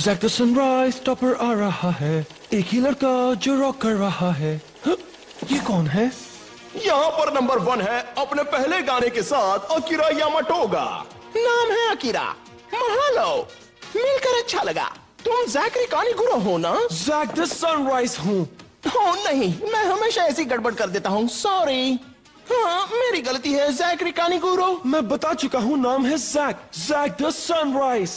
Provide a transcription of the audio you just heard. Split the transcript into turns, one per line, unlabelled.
Jack the sunrise topper आ रहा है एक ही लड़का जो रॉक कर रहा है ये कौन है
यहाँ पर नंबर वन है अपने पहले गाने के साथ अकीरा यामाटोगा नाम है अकीरा महालो मिलकर अच्छा लगा तुम जैकरी कानी गुरु हो ना
जैक द सनराइज हूँ
ओ नहीं मैं हमेशा ऐसी गड़बड़ कर देता हूँ सॉरी हाँ मेरी गलती है जैकरी कानी गुरु
मैं बता चुका हूँ नाम है जैक जैक द सनराइज